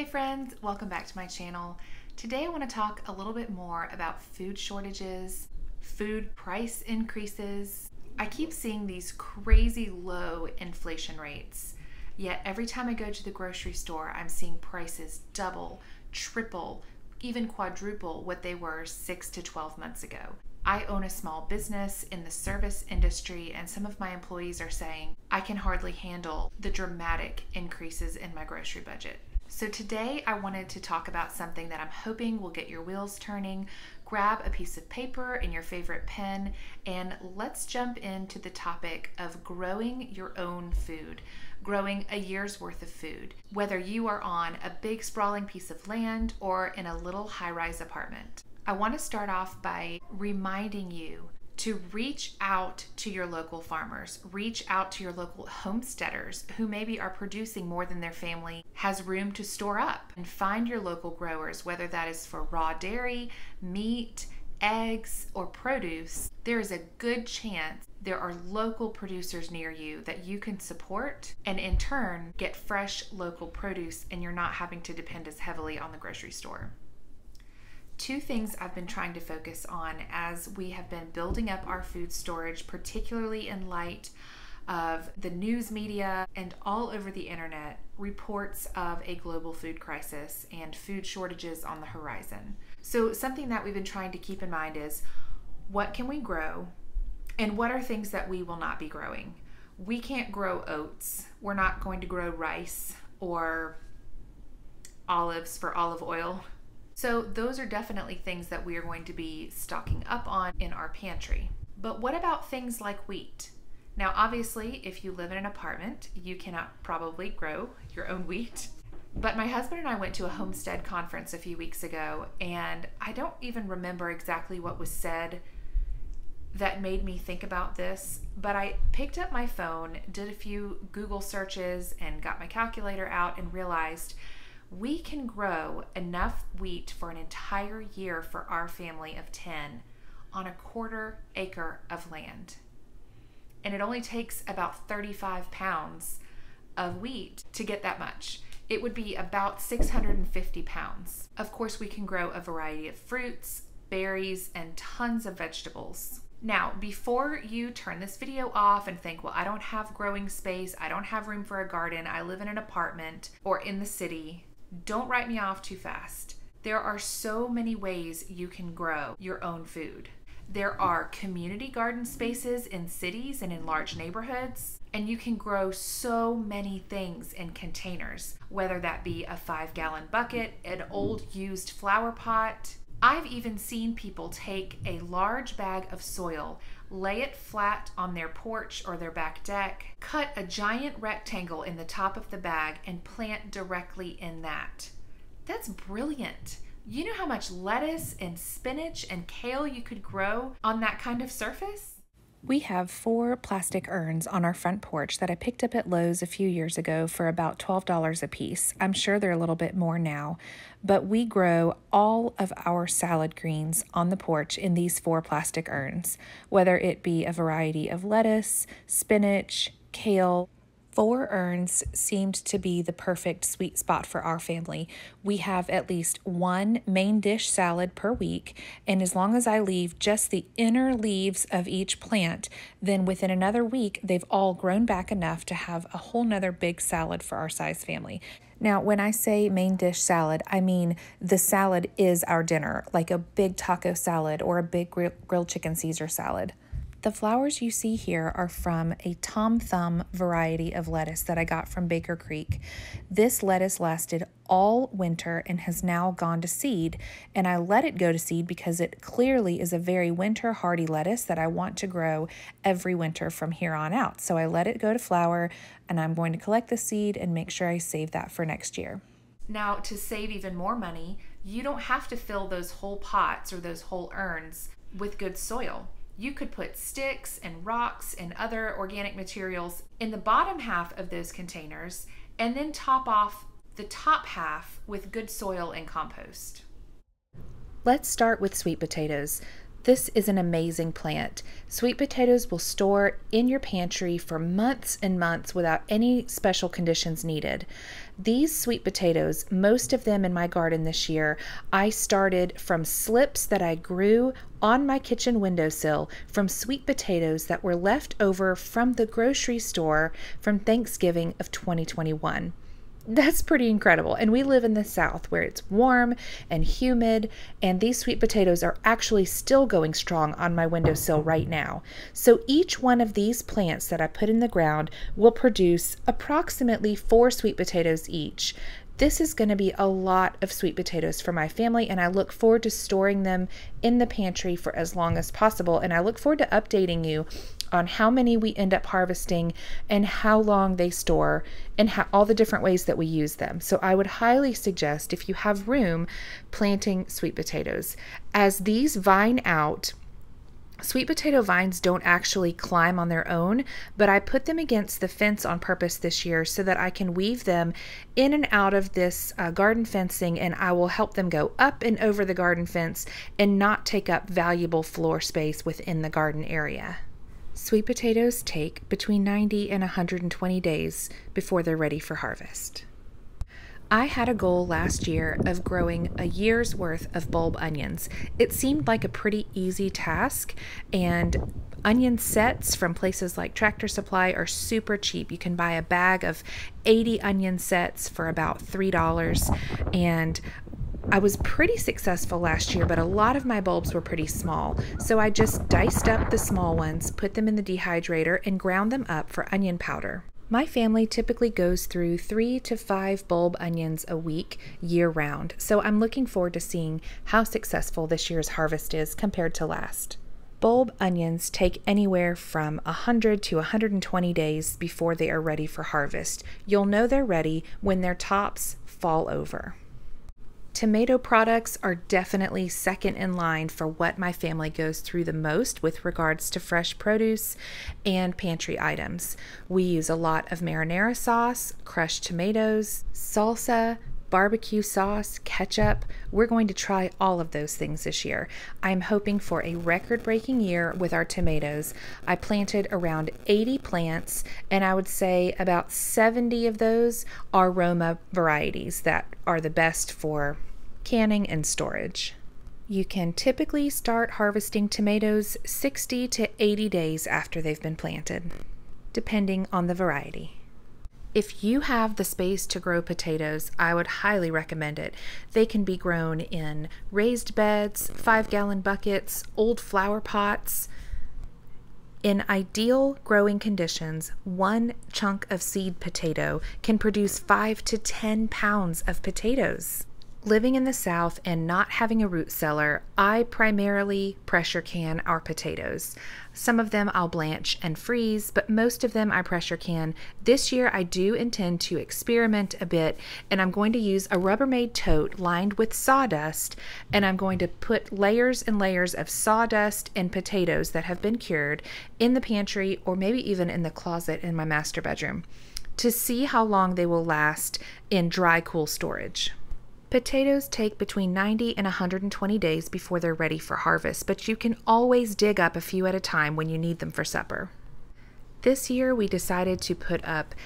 Hey friends, welcome back to my channel. Today I want to talk a little bit more about food shortages, food price increases. I keep seeing these crazy low inflation rates, yet every time I go to the grocery store, I'm seeing prices double, triple, even quadruple what they were six to 12 months ago. I own a small business in the service industry, and some of my employees are saying I can hardly handle the dramatic increases in my grocery budget. So, today I wanted to talk about something that I'm hoping will get your wheels turning. Grab a piece of paper and your favorite pen, and let's jump into the topic of growing your own food, growing a year's worth of food, whether you are on a big sprawling piece of land or in a little high rise apartment. I want to start off by reminding you to reach out to your local farmers, reach out to your local homesteaders who maybe are producing more than their family has room to store up, and find your local growers, whether that is for raw dairy, meat, eggs, or produce. There is a good chance there are local producers near you that you can support and in turn get fresh local produce and you're not having to depend as heavily on the grocery store two things I've been trying to focus on as we have been building up our food storage, particularly in light of the news media and all over the internet reports of a global food crisis and food shortages on the horizon. So, something that we've been trying to keep in mind is what can we grow and what are things that we will not be growing? We can't grow oats, we're not going to grow rice or olives for olive oil so, those are definitely things that we are going to be stocking up on in our pantry. But what about things like wheat? Now, obviously, if you live in an apartment, you cannot probably grow your own wheat. But my husband and I went to a homestead conference a few weeks ago, and I don't even remember exactly what was said that made me think about this, but I picked up my phone, did a few Google searches, and got my calculator out and realized we can grow enough wheat for an entire year for our family of 10 on a quarter acre of land. And it only takes about 35 pounds of wheat to get that much. It would be about 650 pounds. Of course, we can grow a variety of fruits, berries, and tons of vegetables. Now, before you turn this video off and think, well, I don't have growing space, I don't have room for a garden, I live in an apartment or in the city, don't write me off too fast. There are so many ways you can grow your own food. There are community garden spaces in cities and in large neighborhoods, and you can grow so many things in containers, whether that be a five gallon bucket, an old used flower pot. I've even seen people take a large bag of soil, lay it flat on their porch or their back deck, cut a giant rectangle in the top of the bag, and plant directly in that. That's brilliant. You know how much lettuce and spinach and kale you could grow on that kind of surface? We have four plastic urns on our front porch that I picked up at Lowe's a few years ago for about $12 a piece. I'm sure they're a little bit more now, but we grow all of our salad greens on the porch in these four plastic urns, whether it be a variety of lettuce, spinach, kale, Four urns seemed to be the perfect sweet spot for our family. We have at least one main dish salad per week, and as long as I leave just the inner leaves of each plant, then within another week, they've all grown back enough to have a whole nother big salad for our size family. Now, when I say main dish salad, I mean the salad is our dinner, like a big taco salad or a big grilled chicken Caesar salad. The flowers you see here are from a Tom Thumb variety of lettuce that I got from Baker Creek. This lettuce lasted all winter and has now gone to seed, and I let it go to seed because it clearly is a very winter hardy lettuce that I want to grow every winter from here on out. So I let it go to flower, and I'm going to collect the seed and make sure I save that for next year. Now, to save even more money, you don't have to fill those whole pots or those whole urns with good soil you could put sticks and rocks and other organic materials in the bottom half of those containers and then top off the top half with good soil and compost. Let's start with sweet potatoes. This is an amazing plant. Sweet potatoes will store in your pantry for months and months without any special conditions needed. These sweet potatoes, most of them in my garden this year, I started from slips that I grew on my kitchen windowsill from sweet potatoes that were left over from the grocery store from Thanksgiving of 2021 that's pretty incredible. And we live in the South where it's warm and humid, and these sweet potatoes are actually still going strong on my windowsill right now. So each one of these plants that I put in the ground will produce approximately four sweet potatoes each. This is going to be a lot of sweet potatoes for my family, and I look forward to storing them in the pantry for as long as possible. And I look forward to updating you on how many we end up harvesting and how long they store and how, all the different ways that we use them. So I would highly suggest if you have room planting sweet potatoes. As these vine out, Sweet potato vines don't actually climb on their own, but I put them against the fence on purpose this year so that I can weave them in and out of this uh, garden fencing and I will help them go up and over the garden fence and not take up valuable floor space within the garden area. Sweet potatoes take between 90 and 120 days before they're ready for harvest. I had a goal last year of growing a year's worth of bulb onions. It seemed like a pretty easy task, and onion sets from places like Tractor Supply are super cheap. You can buy a bag of 80 onion sets for about $3, and I was pretty successful last year, but a lot of my bulbs were pretty small. So I just diced up the small ones, put them in the dehydrator, and ground them up for onion powder. My family typically goes through three to five bulb onions a week year round, so I'm looking forward to seeing how successful this year's harvest is compared to last. Bulb onions take anywhere from 100 to 120 days before they are ready for harvest. You'll know they're ready when their tops fall over. Tomato products are definitely second in line for what my family goes through the most with regards to fresh produce and pantry items. We use a lot of marinara sauce, crushed tomatoes, salsa, barbecue sauce, ketchup. We're going to try all of those things this year. I'm hoping for a record breaking year with our tomatoes. I planted around 80 plants, and I would say about 70 of those are Roma varieties that are the best for canning and storage. You can typically start harvesting tomatoes 60 to 80 days after they've been planted, depending on the variety. If you have the space to grow potatoes, I would highly recommend it. They can be grown in raised beds, five gallon buckets, old flower pots. In ideal growing conditions, one chunk of seed potato can produce five to 10 pounds of potatoes. Living in the South and not having a root cellar, I primarily pressure can our potatoes. Some of them I'll blanch and freeze, but most of them I pressure can. This year I do intend to experiment a bit and I'm going to use a Rubbermaid tote lined with sawdust and I'm going to put layers and layers of sawdust and potatoes that have been cured in the pantry or maybe even in the closet in my master bedroom to see how long they will last in dry, cool storage. Potatoes take between 90 and 120 days before they're ready for harvest, but you can always dig up a few at a time when you need them for supper. This year, we decided to put up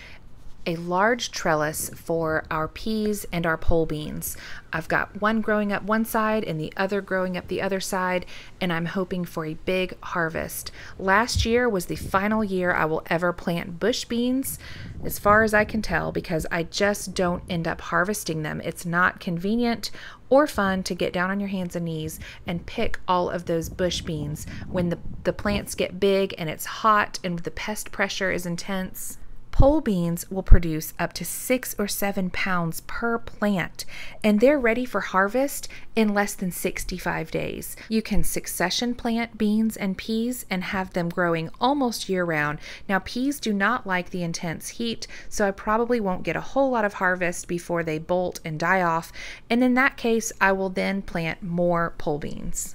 a large trellis for our peas and our pole beans. I've got one growing up one side and the other growing up the other side, and I'm hoping for a big harvest. Last year was the final year I will ever plant bush beans, as far as I can tell, because I just don't end up harvesting them. It's not convenient or fun to get down on your hands and knees and pick all of those bush beans when the, the plants get big and it's hot and the pest pressure is intense. Pole beans will produce up to six or seven pounds per plant, and they're ready for harvest in less than 65 days. You can succession plant beans and peas and have them growing almost year round. Now, peas do not like the intense heat, so I probably won't get a whole lot of harvest before they bolt and die off, and in that case, I will then plant more pole beans.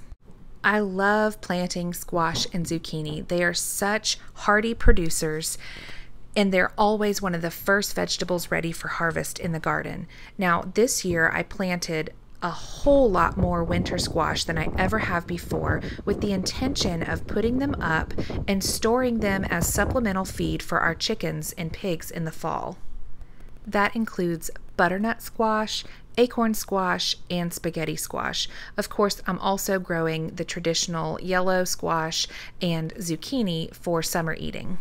I love planting squash and zucchini. They are such hardy producers and they're always one of the first vegetables ready for harvest in the garden. Now, this year I planted a whole lot more winter squash than I ever have before with the intention of putting them up and storing them as supplemental feed for our chickens and pigs in the fall. That includes butternut squash, acorn squash, and spaghetti squash. Of course, I'm also growing the traditional yellow squash and zucchini for summer eating.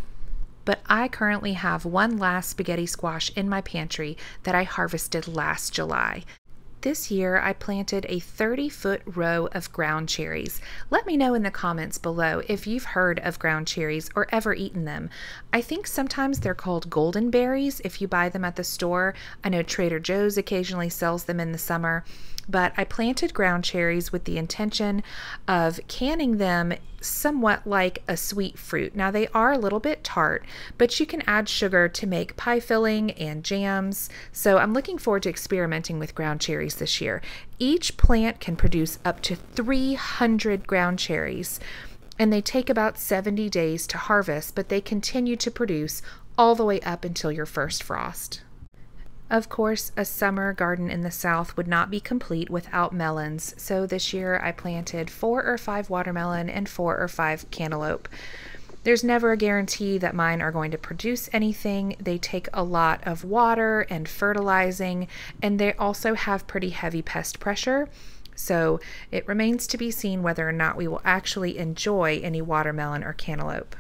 But I currently have one last spaghetti squash in my pantry that I harvested last July. This year, I planted a 30 foot row of ground cherries. Let me know in the comments below if you've heard of ground cherries or ever eaten them. I think sometimes they're called golden berries if you buy them at the store. I know Trader Joe's occasionally sells them in the summer but I planted ground cherries with the intention of canning them somewhat like a sweet fruit. Now, they are a little bit tart, but you can add sugar to make pie filling and jams. So, I'm looking forward to experimenting with ground cherries this year. Each plant can produce up to 300 ground cherries, and they take about 70 days to harvest, but they continue to produce all the way up until your first frost. Of course, a summer garden in the south would not be complete without melons, so this year I planted four or five watermelon and four or five cantaloupe. There's never a guarantee that mine are going to produce anything. They take a lot of water and fertilizing, and they also have pretty heavy pest pressure. So it remains to be seen whether or not we will actually enjoy any watermelon or cantaloupe.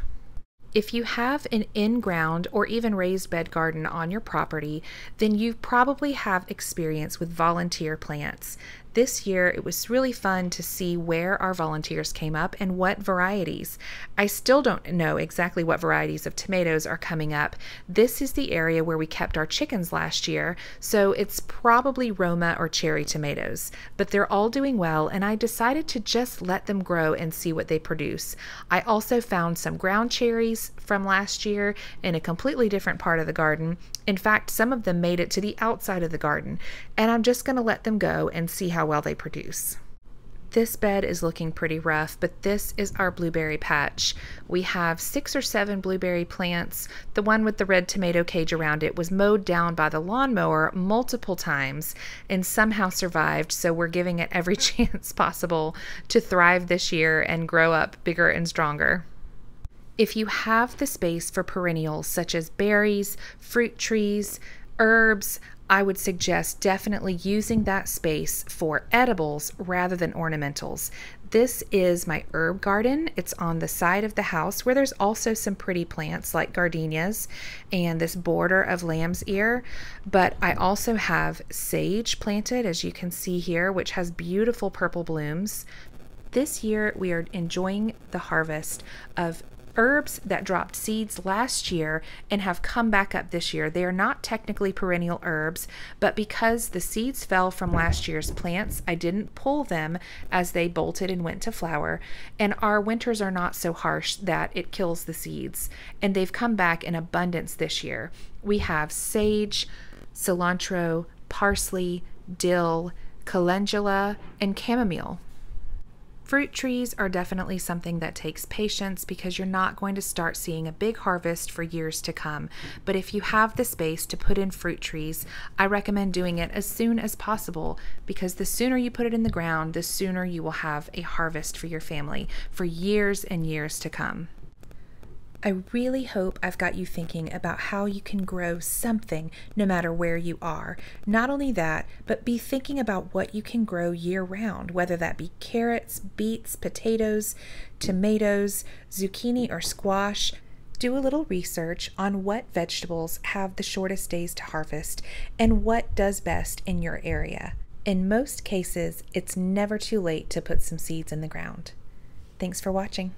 If you have an in ground or even raised bed garden on your property, then you probably have experience with volunteer plants this year it was really fun to see where our volunteers came up and what varieties. I still don't know exactly what varieties of tomatoes are coming up. This is the area where we kept our chickens last year, so it's probably Roma or cherry tomatoes. But they're all doing well, and I decided to just let them grow and see what they produce. I also found some ground cherries from last year in a completely different part of the garden. In fact, some of them made it to the outside of the garden, and I'm just going to let them go and see how well they produce. This bed is looking pretty rough, but this is our blueberry patch. We have six or seven blueberry plants. The one with the red tomato cage around it was mowed down by the lawnmower multiple times and somehow survived, so we're giving it every chance possible to thrive this year and grow up bigger and stronger. If you have the space for perennials such as berries, fruit trees, herbs, I would suggest definitely using that space for edibles rather than ornamentals. This is my herb garden. It's on the side of the house where there's also some pretty plants like gardenias and this border of lamb's ear. But I also have sage planted, as you can see here, which has beautiful purple blooms. This year, we are enjoying the harvest of herbs that dropped seeds last year and have come back up this year. They are not technically perennial herbs, but because the seeds fell from last year's plants, I didn't pull them as they bolted and went to flower. And our winters are not so harsh that it kills the seeds. And they've come back in abundance this year. We have sage, cilantro, parsley, dill, calendula, and chamomile. Fruit trees are definitely something that takes patience because you're not going to start seeing a big harvest for years to come. But if you have the space to put in fruit trees, I recommend doing it as soon as possible because the sooner you put it in the ground, the sooner you will have a harvest for your family for years and years to come. I really hope I've got you thinking about how you can grow something no matter where you are. Not only that, but be thinking about what you can grow year round, whether that be carrots, beets, potatoes, tomatoes, zucchini, or squash. Do a little research on what vegetables have the shortest days to harvest and what does best in your area. In most cases, it's never too late to put some seeds in the ground. Thanks for watching.